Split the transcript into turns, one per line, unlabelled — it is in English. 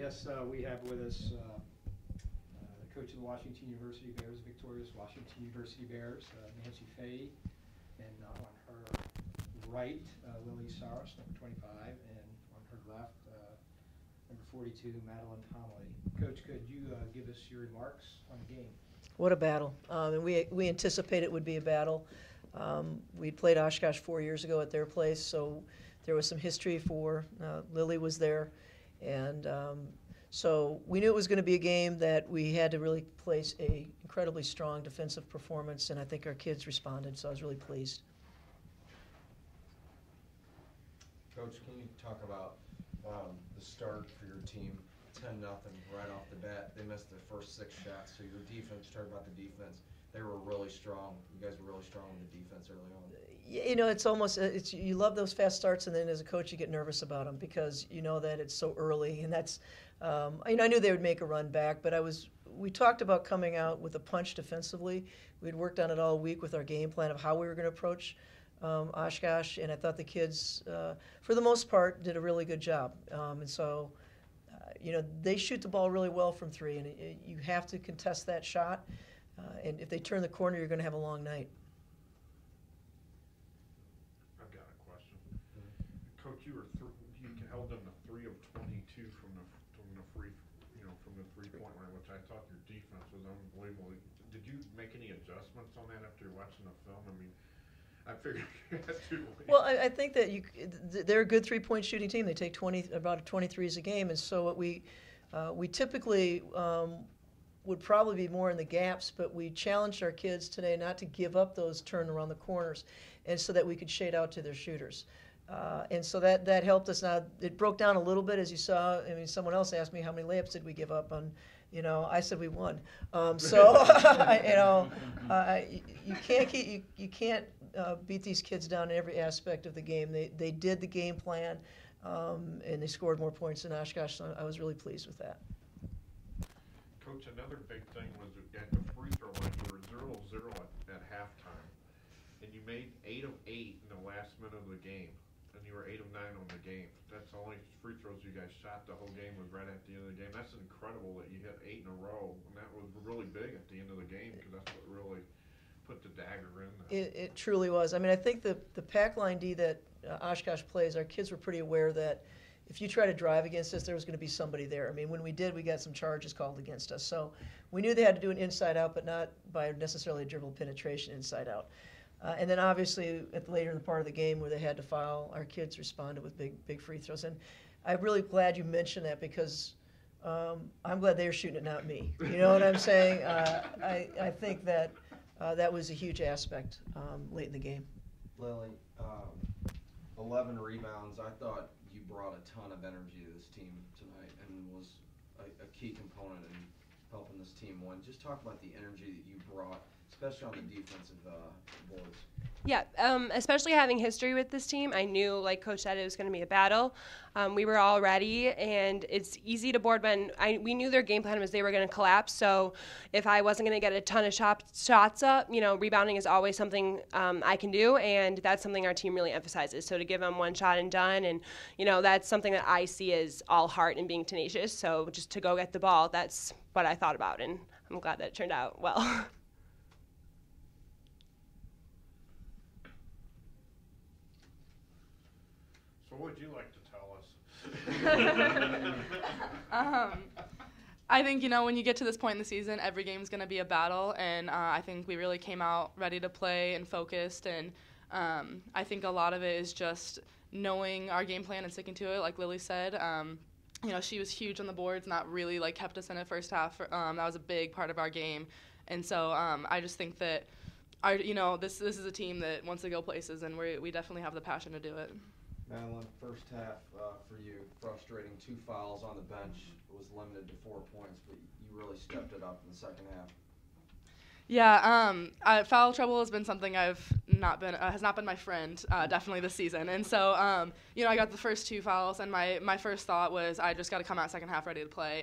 Yes, uh, we have with us uh, uh, the coach of the Washington University Bears, victorious Washington University Bears, uh, Nancy Fahey, and on her right, uh, Lily Sarros, number 25, and on her left, uh, number 42, Madeline Homoly. Coach, could you give us your remarks on the game?
What a battle. Um, and we, we anticipate it would be a battle. Um, we played Oshkosh four years ago at their place, so there was some history for, Lily was there. And um, so we knew it was going to be a game that we had to really place a incredibly strong defensive performance, and I think our kids responded, so I was really pleased.
Coach, can you talk about um, the start for your team? Ten nothing right off the bat. They missed their first six shots. So your defense. Talk about the defense. They were really strong. You guys were really strong in the defense early on.
You know, it's almost uh, it's you love those fast starts, and then as a coach, you get nervous about them because you know that it's so early, and that's um, you know I knew they would make a run back, but I was we talked about coming out with a punch defensively. We'd worked on it all week with our game plan of how we were going to approach um, Oshkosh, and I thought the kids, uh, for the most part, did a really good job. Um, and so, uh, you know, they shoot the ball really well from three, and it, it, you have to contest that shot. Uh, and if they turn the corner, you're going to have a long night.
I've got a question. You were, thr- you held them to three of twenty-two from the, from the free, you know, from the three-point line, which I thought your defense was unbelievable. Did you make any adjustments on that after watching the film? I mean, I figured you had to.
Well, I, I think that you, th- they're a good three-point shooting team. They take 20, about 23s a game, and so what we, uh, we typically um, would probably be more in the gaps, but we challenged our kids today not to give up those turn around the corners, and so that we could shade out to their shooters. Uh, and so that, that helped us. Now it broke down a little bit, as you saw. I mean, someone else asked me how many layups did we give up on, you know. I said we won. Um, so you know, uh, you, can't keep, you, you can't uh, beat these kids down in every aspect of the game. They they did the game plan, um, and they scored more points than Oshkosh. So I was really pleased with that.
Coach, another big thing was at the free throw line, you were zero zero at, at halftime. And you made eight of eight in the last minute of the game. And you were eight of nine on the game. That's the only free throws you guys shot the whole game was right at the end of the game. That's incredible that you hit eight in a row. And that was really big at the end of the game because that's what really put the dagger in there.
It, it truly was. I mean, I think the the pack line D that uh, Oshkosh plays, our kids were pretty aware that if you try to drive against us, there was going to be somebody there. I mean, when we did, we got some charges called against us. So we knew they had to do an inside out, but not by necessarily a dribble penetration inside out. Uh, and then obviously at the later in the part of the game where they had to foul, our kids responded with big big free throws. And I'm really glad you mentioned that because um, I'm glad they're shooting it, not me. You know what I'm saying? Uh, I I think that uh, that was a huge aspect um, late in the game.
Lily, um, 11 rebounds. I thought you brought a ton of energy to this team tonight and was a, a key component in helping this team win. Just talk about the energy that you brought, especially on the defensive uh, boards.
Yeah, um, especially having history with this team, I knew, like Coach said, it was going to be a battle. Um, we were all ready, and it's easy to board, when I, we knew their game plan was they were going to collapse. So if I wasn't going to get a ton of shot, shots up, you know, rebounding is always something um, I can do, and that's something our team really emphasizes. So to give them one shot and done, and you know, that's something that I see as all heart and being tenacious. So just to go get the ball, that's what I thought about, and I'm glad that it turned out well.
So what would you like to tell us?
um, I think you know when you get to this point in the season, every game is going to be a battle, and uh, I think we really came out ready to play and focused. And um, I think a lot of it is just knowing our game plan and sticking to it, like Lily said. Um, you know, she was huge on the boards, and that really like kept us in the first half. Um, that was a big part of our game, and so um, I just think that our, you know, this this is a team that wants to go places, and we we definitely have the passion to do it.
Madeline, first half uh, for you, frustrating. Two fouls on the bench was limited to four points, but you really stepped it up in the second half.
Yeah, um, uh, foul trouble has been something I've not been uh, has not been my friend uh, definitely this season, and so um, you know I got the first two fouls, and my my first thought was I just got to come out second half ready to play.